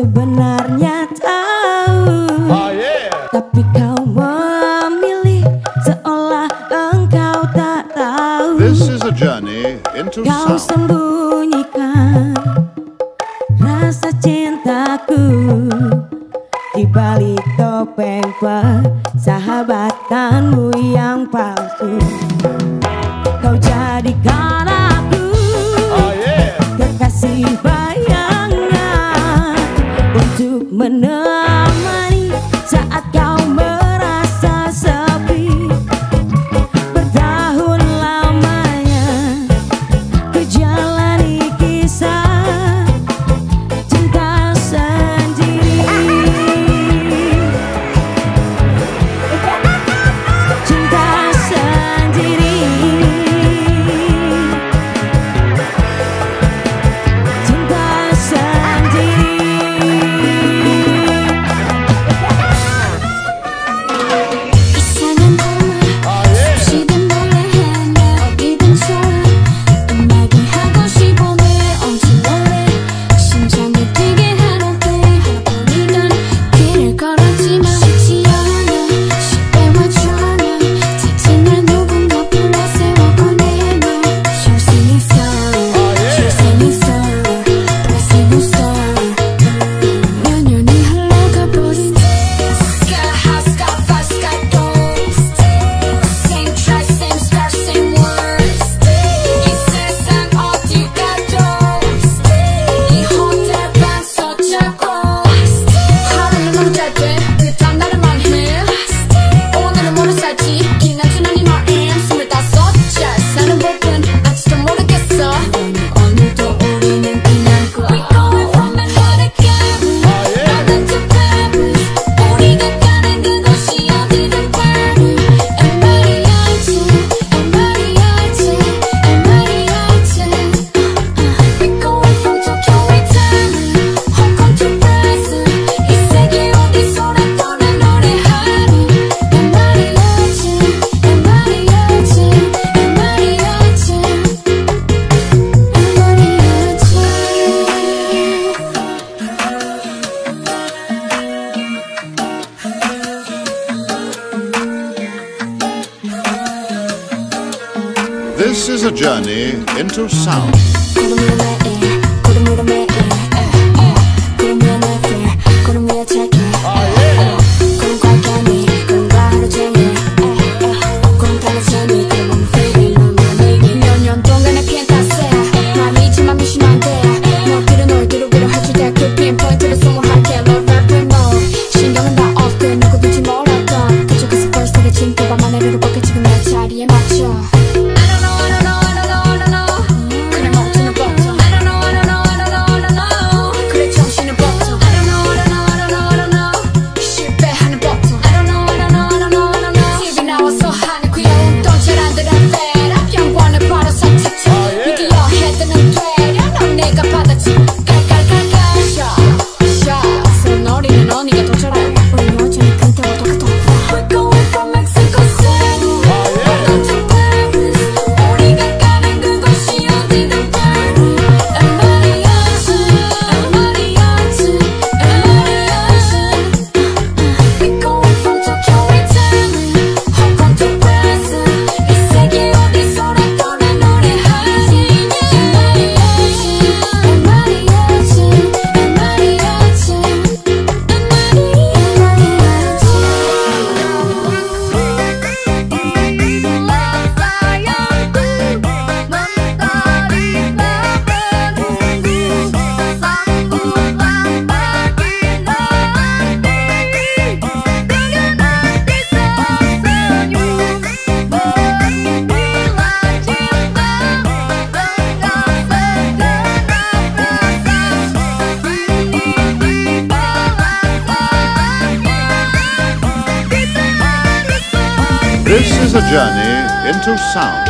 sebenarnya tahu oh, yeah. Tapi kau memilih seolah engkau tak tahu This is a journey into Kau sound. sembunyikan rasa cintaku Di balik topeng persahabatanmu yang palsu Kau jadikan This is a journey into sound. This is a journey into sound.